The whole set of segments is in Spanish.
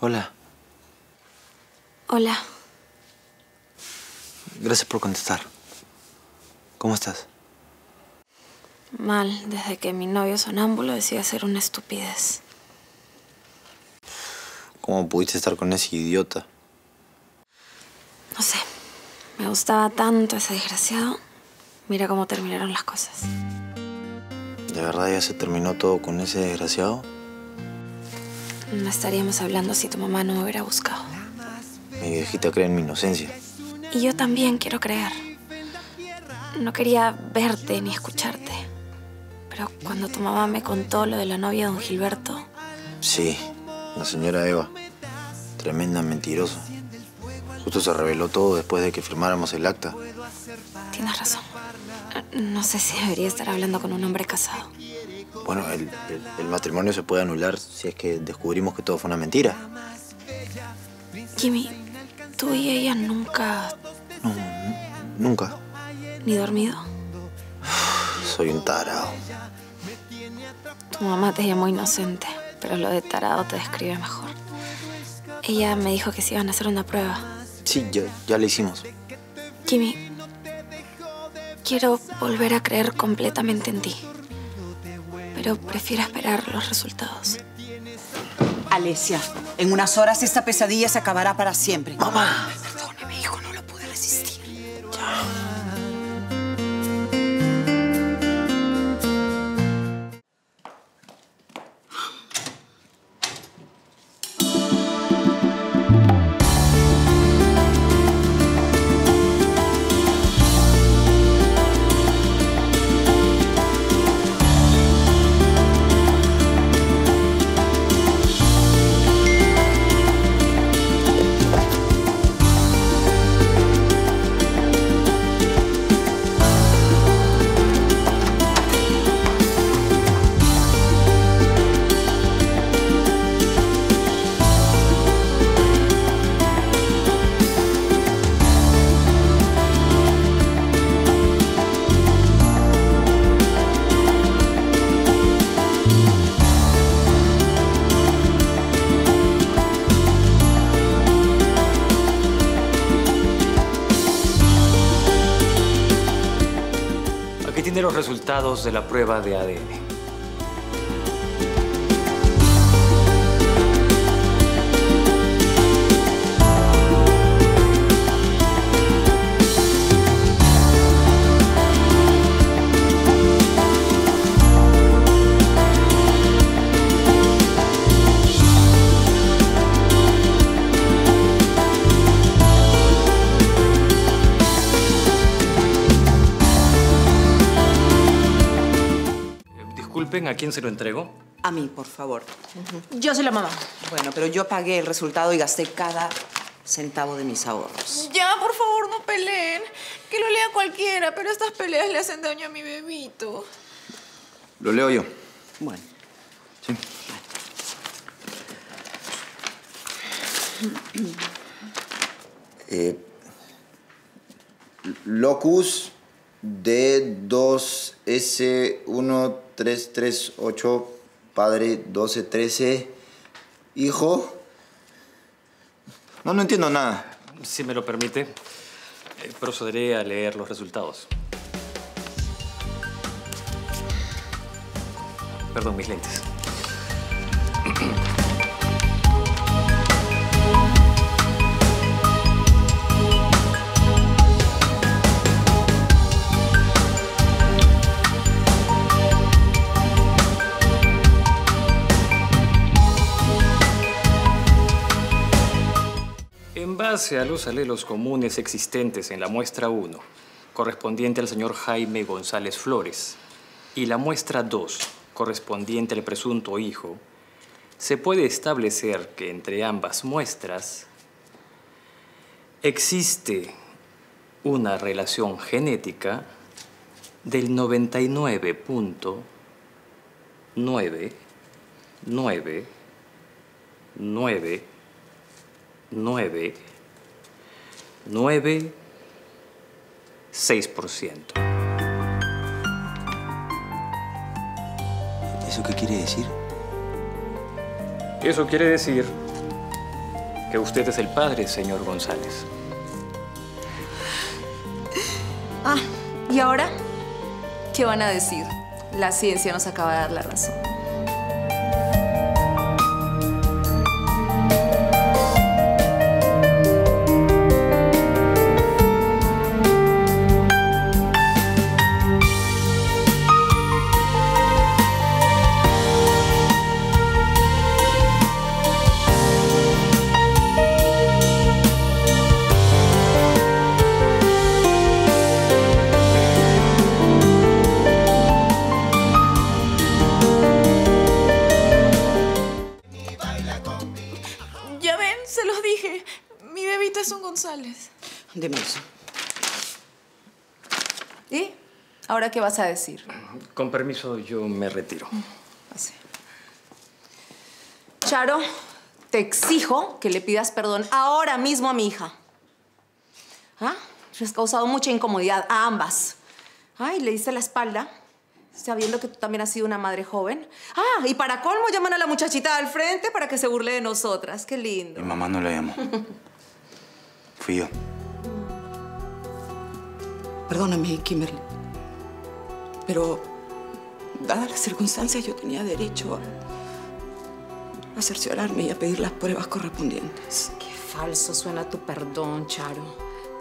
Hola. Hola. Gracias por contestar. ¿Cómo estás? Mal, desde que mi novio sonámbulo decidió hacer una estupidez. ¿Cómo pudiste estar con ese idiota? No sé. Me gustaba tanto ese desgraciado. Mira cómo terminaron las cosas. ¿De verdad ya se terminó todo con ese desgraciado? No estaríamos hablando si tu mamá no me hubiera buscado. Mi viejita cree en mi inocencia. Y yo también quiero creer. No quería verte ni escucharte. Pero cuando tu mamá me contó lo de la novia de don Gilberto, Sí, la señora Eva. Tremenda mentirosa. Justo se reveló todo después de que firmáramos el acta. tienes razón. No sé si debería estar hablando con un hombre casado. Bueno, el, el- el matrimonio se puede anular si es que descubrimos que todo fue una mentira. Jimmy, tú y ella nunca No, nunca. ni dormido. Soy un tarado. Tu mamá te llamó inocente, pero lo de tarado te describe mejor. Ella me dijo que se iban a hacer una prueba. Sí, ya, ya la hicimos. Jimmy, quiero volver a creer completamente en ti. Pero prefiero esperar los resultados. Alesia, en unas horas esta pesadilla se acabará para siempre. ¡Mamá! Resultados de la prueba de ADN. Disculpen, ¿a quién se lo entrego? A mí, por favor. Yo soy la mamá. Bueno, pero yo pagué el resultado y gasté cada centavo de mis ahorros. Ya, por favor, no peleen. Que lo lea cualquiera, pero estas peleas le hacen daño a mi bebito. Lo leo yo. Bueno. Sí. Eh, locus D2S1338, padre 1213, hijo. No, no entiendo nada. Si me lo permite, eh, procederé a leer los resultados. Perdón, mis lentes. base a los alelos comunes existentes en la muestra 1, correspondiente al señor Jaime González Flores, y la muestra 2, correspondiente al presunto hijo, se puede establecer que entre ambas muestras existe una relación genética del 99.999 9, 9, 6%. ¿Eso qué quiere decir? Eso quiere decir que usted es el padre, señor González. Ah, ¿y ahora? ¿Qué van a decir? La ciencia nos acaba de dar la razón. Deme eso. ¿Y? ¿Ahora qué vas a decir? Con permiso, yo me retiro. Así. Charo, te exijo que le pidas perdón ahora mismo a mi hija. ¿Ah? Le has causado mucha incomodidad a ambas. Ay, le diste la espalda, sabiendo que tú también has sido una madre joven. Ah, y para colmo llaman a la muchachita al frente para que se burle de nosotras. Qué lindo. Mi mamá no la llamó. Fui yo. Perdóname, Kimberly. Pero, dadas las circunstancias, yo tenía derecho a, a cerciorarme y a pedir las pruebas correspondientes. Qué falso suena tu perdón, Charo.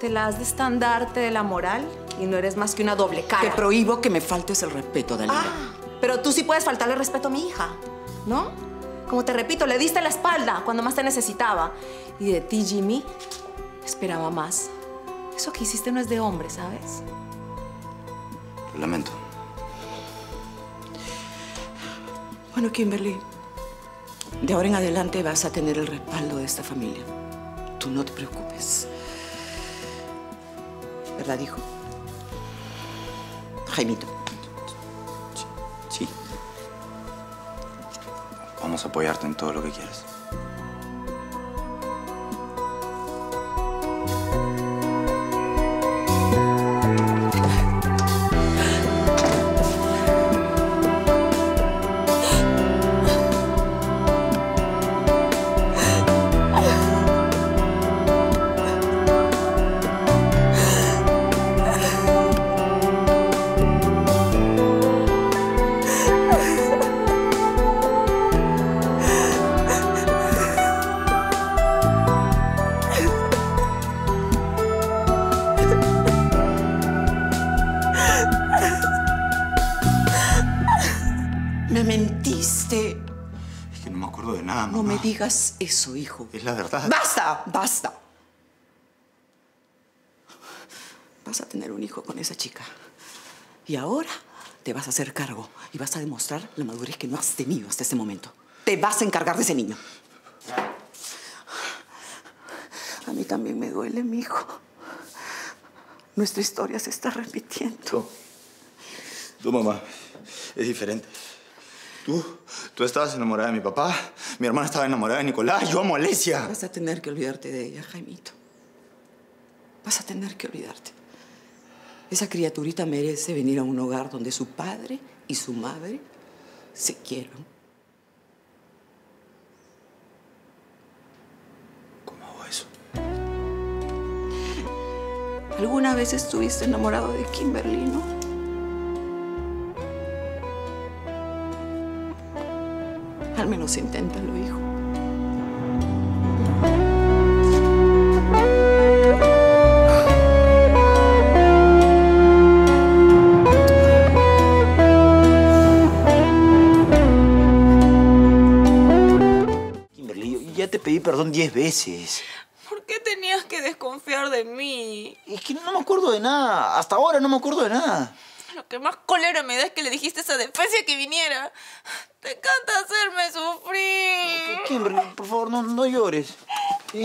Te la has de estandarte de la moral y no eres más que una doble cara. Te prohíbo que me faltes el respeto, Dalila. Ah, pero tú sí puedes faltarle respeto a mi hija, ¿no? Como te repito, le diste la espalda cuando más te necesitaba. Y de ti, Jimmy, esperaba más. Eso que hiciste no es de hombre, ¿sabes? Lo lamento. Bueno, Kimberly, de ahora en adelante vas a tener el respaldo de esta familia. Tú no te preocupes. ¿Verdad, hijo? Jaimito. Sí. Vamos a apoyarte en todo lo que quieras. Me mentiste. Es que no me acuerdo de nada, mamá. No me digas eso, hijo. Es la verdad. ¡Basta! ¡Basta! Vas a tener un hijo con esa chica. Y ahora te vas a hacer cargo y vas a demostrar la madurez que no has tenido hasta este momento. Te vas a encargar de ese niño. A mí también me duele, mi hijo. Nuestra historia se está repitiendo. Tú, mamá, es diferente. Tú, tú estabas enamorada de mi papá, mi hermana estaba enamorada de Nicolás, yo amo a Alesia. Vas a tener que olvidarte de ella, Jaimito. Vas a tener que olvidarte. Esa criaturita merece venir a un hogar donde su padre y su madre se quieran. ¿Cómo hago eso? ¿Alguna vez estuviste enamorado de Kimberly, no? Al menos inténtalo, hijo. Kimberly, ya te pedí perdón diez veces. ¿Por qué tenías que desconfiar de mí? Es que no me acuerdo de nada. Hasta ahora no me acuerdo de nada. Lo que más cólera me da es que le dijiste a esa defensa que viniera. Te encanta hacerme sufrir. Kimberly, por favor, no, no llores. Sí.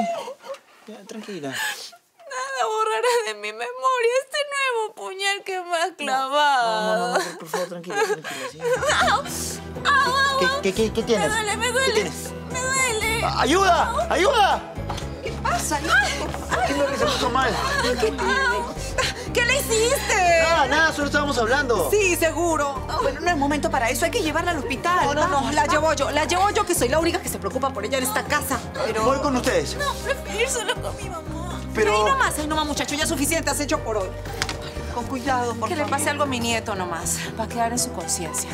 Ya, tranquila. Nada borrará de mi memoria este nuevo puñal que me has No, clavado. no, no, por, favor, tranquila, tranquila. sí. Au, au, au. ¿Qué, qué, qué, qué Me tienes? duele, me ¿Qué duele. Me duele. ¡Ayuda! ¡Ayuda! ¿Qué pasa, hijo? Kimberly se puso mal. ¿Qué tiene? ¿Qué le hiciste? Nada, nada, solo estábamos hablando. Sí, seguro. Bueno, no es momento para eso. Hay que llevarla al hospital. No, no, la llevo yo. La llevo yo, que soy la única que se preocupa por ella en esta casa. Pero... Voy con ustedes. No, prefiero ir solo con mi mamá. Pero... Ahí nomás, ahí nomás, muchacho. Ya suficiente has hecho por hoy. Con cuidado, por Que le pase algo a mi nieto nomás. Va a quedar en su conciencia.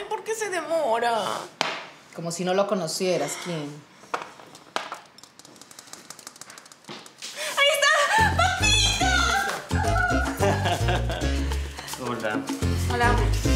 Ay, ¿por qué se demora? Como si no lo conocieras, ¿quién? Hola. Hola.